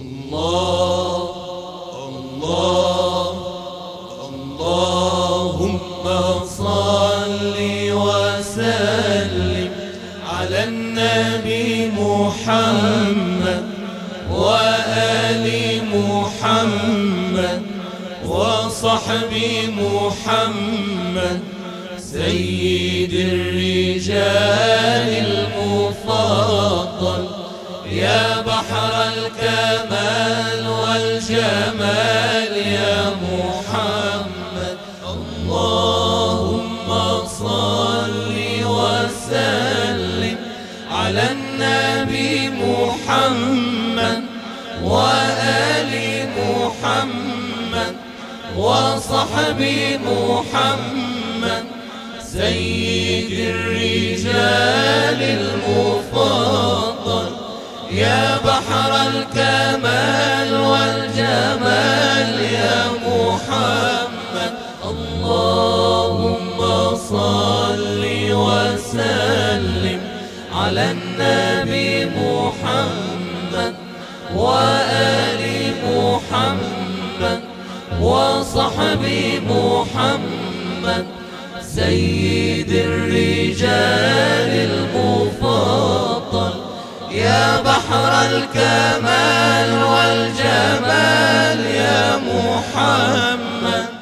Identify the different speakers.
Speaker 1: الله الله اللهم صل وسلم على النبي محمد وآل محمد وصحب محمد سيد الرجال المفضل يا بحر الكمال والجمال يا محمد. اللهم صل وسلم على النبي محمد وآل محمد وصحب محمد. سيد الرجال بحر الكمال والجمال يا محمد. اللهم صل وسلم على النبي محمد وآل محمد وصحب محمد. سيد الرجال بحر الكمال والجمال يا محمد.